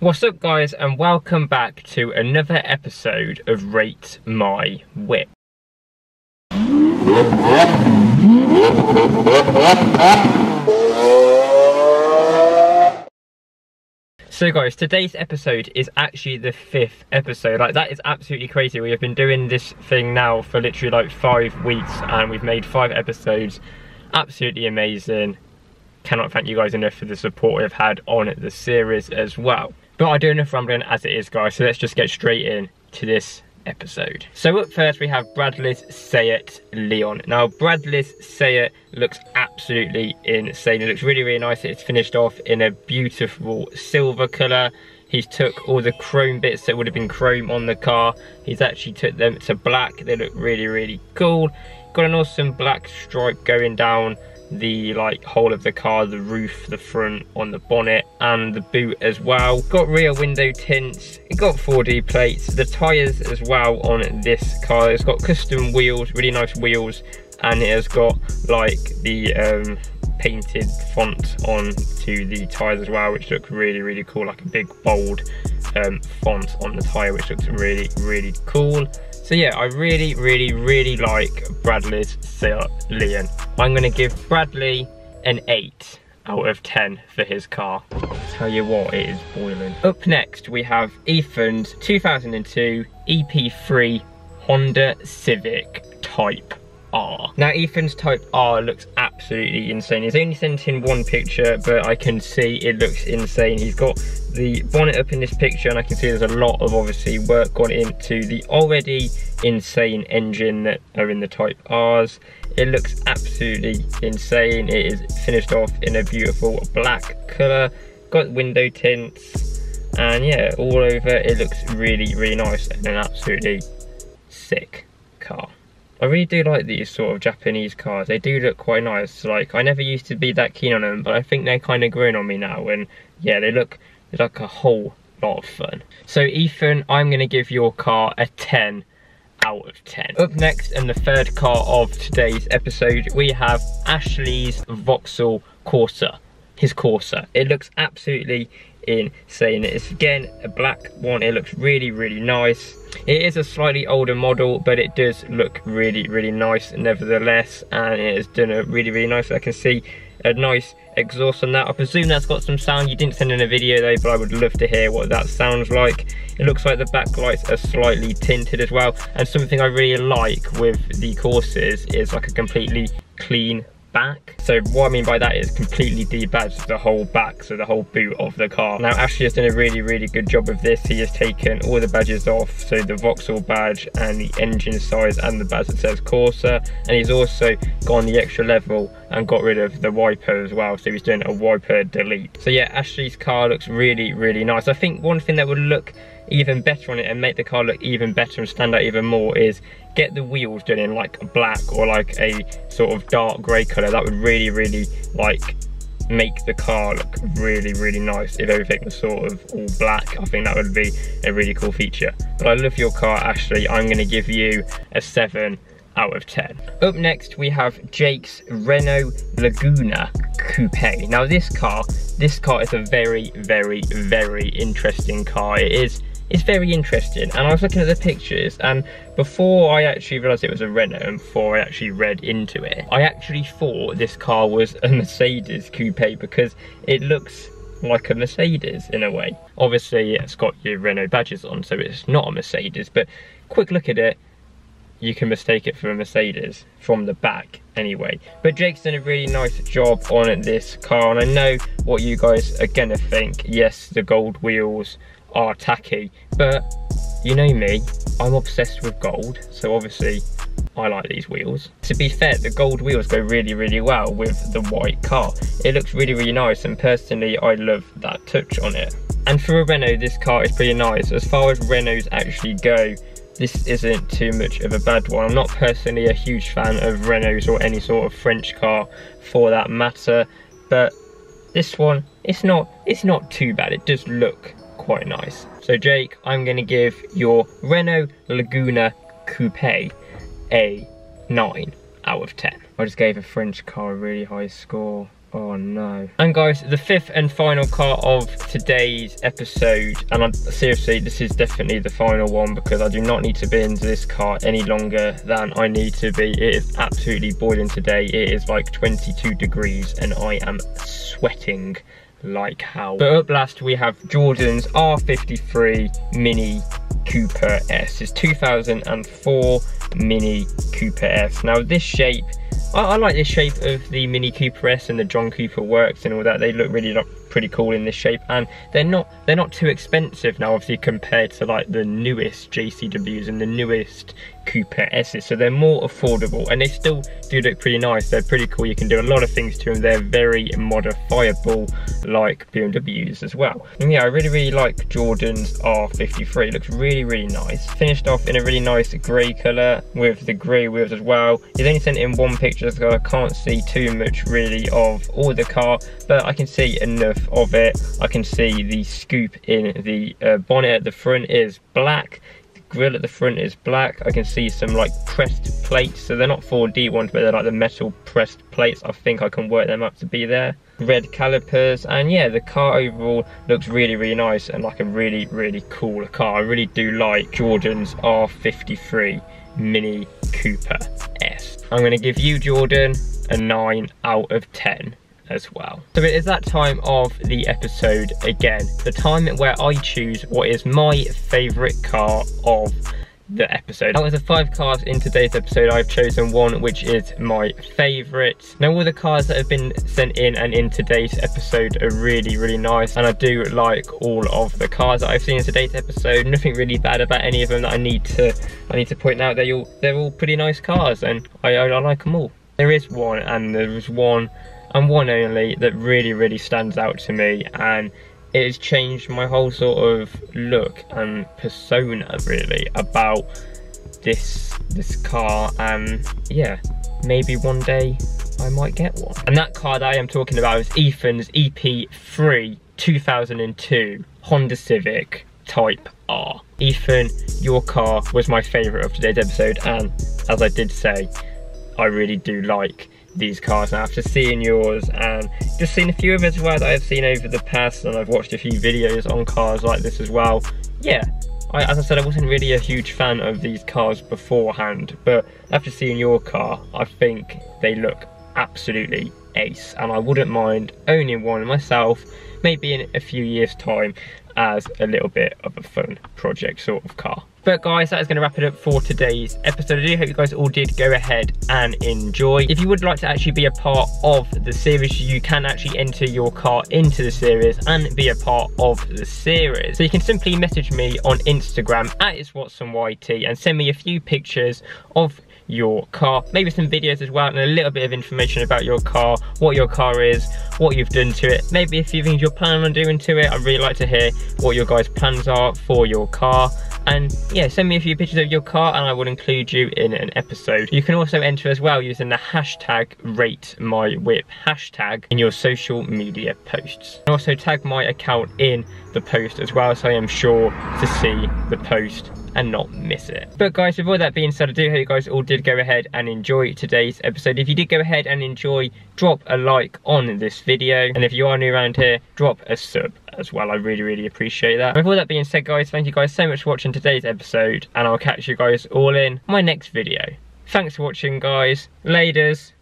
What's up guys and welcome back to another episode of Rate My Whip. So guys, today's episode is actually the fifth episode. Like that is absolutely crazy. We have been doing this thing now for literally like five weeks and we've made five episodes. Absolutely amazing. Cannot thank you guys enough for the support we've had on the series as well. But I do enough rambling as it is guys, so let's just get straight in to this episode. So up first we have Bradley's SEAT Leon. Now Bradley's SEAT looks absolutely insane. It looks really, really nice. It's finished off in a beautiful silver colour. He's took all the chrome bits that would have been chrome on the car. He's actually took them to black. They look really, really cool. Got an awesome black stripe going down the like whole of the car, the roof, the front, on the bonnet and the boot as well. Got rear window tints, it got 4D plates, the tyres as well on this car. It's got custom wheels, really nice wheels and it has got like the um, painted font on to the tyres as well which looks really really cool like a big bold um, font on the tyre which looks really really cool so yeah, I really, really, really like Bradley's Leon. I'm gonna give Bradley an eight out of 10 for his car. Tell you what, it is boiling. Up next, we have Ethan's 2002 EP3 Honda Civic Type R. Now Ethan's Type R looks absolutely insane. He's only sent in one picture, but I can see it looks insane. He's got the bonnet up in this picture and I can see there's a lot of obviously work gone into the already insane engine that are in the Type Rs. It looks absolutely insane. It is finished off in a beautiful black colour, got window tints, and yeah, all over it looks really, really nice and an absolutely sick car. I really do like these sort of Japanese cars. They do look quite nice. Like, I never used to be that keen on them, but I think they're kind of growing on me now. And yeah, they look like a whole lot of fun. So Ethan, I'm going to give your car a 10 out of 10. Up next, and the third car of today's episode, we have Ashley's Vauxhall Corsa. His Corsa. It looks absolutely insane. It's again a black one. It looks really, really nice. It is a slightly older model, but it does look really, really nice nevertheless. And it has done a really, really nice. I can see a nice exhaust on that. I presume that's got some sound. You didn't send in a video though, but I would love to hear what that sounds like. It looks like the backlights are slightly tinted as well. And something I really like with the Corsas is like a completely clean back. So what I mean by that is completely debadged the whole back, so the whole boot of the car. Now Ashley has done a really, really good job of this. He has taken all the badges off, so the Vauxhall badge and the engine size and the badge that says Corsa. And he's also gone the extra level and got rid of the wiper as well. So he's doing a wiper delete. So yeah, Ashley's car looks really, really nice. I think one thing that would look even better on it and make the car look even better and stand out even more is get the wheels done in like black or like a sort of dark grey colour. That would really, really like make the car look really, really nice if everything was sort of all black. I think that would be a really cool feature. But I love your car, Ashley. I'm going to give you a 7 out of 10. Up next, we have Jake's Renault Laguna Coupe. Now this car, this car is a very, very, very interesting car. It is it's very interesting. And I was looking at the pictures and before I actually realised it was a Renault and before I actually read into it, I actually thought this car was a Mercedes coupe because it looks like a Mercedes in a way. Obviously it's got your Renault badges on so it's not a Mercedes but quick look at it you can mistake it for a Mercedes from the back anyway. But Jake's done a really nice job on this car and I know what you guys are gonna think. Yes, the gold wheels are tacky. But you know me, I'm obsessed with gold, so obviously I like these wheels. To be fair, the gold wheels go really, really well with the white car. It looks really, really nice, and personally, I love that touch on it. And for a Renault, this car is pretty nice. As far as Renaults actually go, this isn't too much of a bad one. I'm not personally a huge fan of Renaults or any sort of French car for that matter, but this one, it's not, it's not too bad. It does look quite nice. So Jake, I'm gonna give your Renault Laguna Coupe a 9 out of 10. I just gave a French car a really high score. Oh no. And guys, the fifth and final car of today's episode, and I'm, seriously, this is definitely the final one because I do not need to be into this car any longer than I need to be. It is absolutely boiling today. It is like 22 degrees and I am sweating like hell. But up last we have Jordan's R53 Mini Cooper S. It's 2004 Mini Cooper S. Now this shape I, I, like this shape of the Mini Cooper S and the John Cooper Works and all that. They look really pretty cool in this shape and they're not they're not too expensive now obviously compared to like the newest JCWs and the newest Cooper S's so they're more affordable and they still do look pretty nice. They're pretty cool. You can do a lot of things to them they're very modifiable like BMWs as well. And yeah I really really like Jordan's R53 it looks really really nice. Finished off in a really nice grey colour with the grey wheels as well. He's only sent in one picture so I can't see too much really of all the car but I can see enough of it. I can see the scoop in the uh, bonnet at the front is black grill at the front is black. I can see some like pressed plates. So they're not 4D ones, but they're like the metal pressed plates. I think I can work them up to be there. Red calipers. And yeah, the car overall looks really, really nice and like a really, really cool car. I really do like Jordan's R53 Mini Cooper S. I'm going to give you, Jordan, a 9 out of 10 as well. So it is that time of the episode again, the time where I choose what is my favourite car of the episode. Out of the five cars in today's episode, I've chosen one which is my favourite. Now all the cars that have been sent in and in today's episode are really, really nice and I do like all of the cars that I've seen in today's episode. Nothing really bad about any of them that I need to I need to point out. They're all, they're all pretty nice cars and I, I, I like them all. There is one and there was one and one only that really really stands out to me and it has changed my whole sort of look and persona really about this this car and yeah maybe one day I might get one. And that car that I am talking about is Ethan's EP3 2002 Honda Civic Type R. Ethan your car was my favourite of today's episode and as I did say I really do like these cars now after seeing yours and just seen a few of as well that I've seen over the past and I've watched a few videos on cars like this as well. Yeah, I, as I said, I wasn't really a huge fan of these cars beforehand, but after seeing your car, I think they look absolutely ace and I wouldn't mind owning one myself maybe in a few years time as a little bit of a fun project sort of car. But guys, that is going to wrap it up for today's episode. I do hope you guys all did go ahead and enjoy. If you would like to actually be a part of the series, you can actually enter your car into the series and be a part of the series. So you can simply message me on Instagram at itswatsonyt and send me a few pictures of your car maybe some videos as well and a little bit of information about your car what your car is what you've done to it maybe a few things you're planning on doing to it i'd really like to hear what your guys plans are for your car and send me a few pictures of your car and I will include you in an episode you can also enter as well using the hashtag rate my whip hashtag in your social media posts and also tag my account in the post as well so I am sure to see the post and not miss it. But guys, with all that being said, I do hope you guys all did go ahead and enjoy today's episode. If you did go ahead and enjoy, drop a like on this video. And if you are new around here, drop a sub as well. I really, really appreciate that. With all that being said, guys, thank you guys so much for watching today's episode. And I'll catch you guys all in my next video. Thanks for watching, guys. Laders.